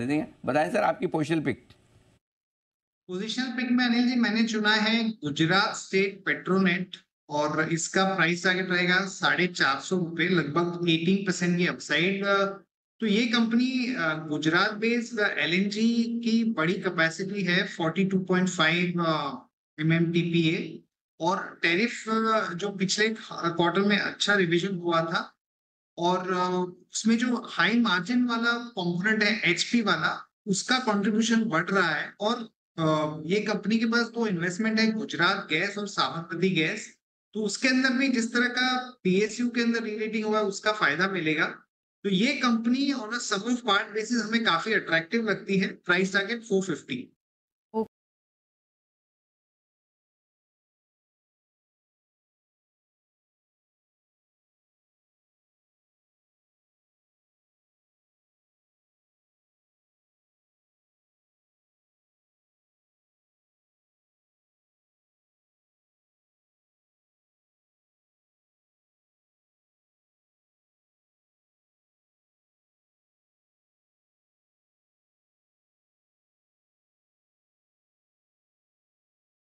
बताएँ सर, आपकी positional pick. Positional pick में अनिल जी, मैंने चुना है गुजरात स्टेट पेट्रोनेट और इसका प्राइस टारगेट रहेगा साढ़े चार सौ रुपए, लगभग एटीन परसेंट की अपसाइड तो ये कंपनी गुजरात बेस्ड एलएनजी की बड़ी कैपेसिटी है 42.5 एमएमटीपीए और टैरिफ जो पिछले क्वार्टर में अच्छा रिविजन हुआ था और उसमें जो हाई मार्जिन वाला कंपोनेंट है एचपी वाला, उसका कंट्रीब्यूशन बढ़ रहा है और ये कंपनी के पास दो इन्वेस्टमेंट है, गुजरात गैस और साबरमती गैस। तो उसके अंदर भी जिस तरह का पीएसयू के अंदर रिलेटिंग हुआ उसका फ़ायदा मिलेगा। तो ये company uh sum of part basis हमें काफ़ी अट्रैक्टिव लगती है प्राइस टारगेट 450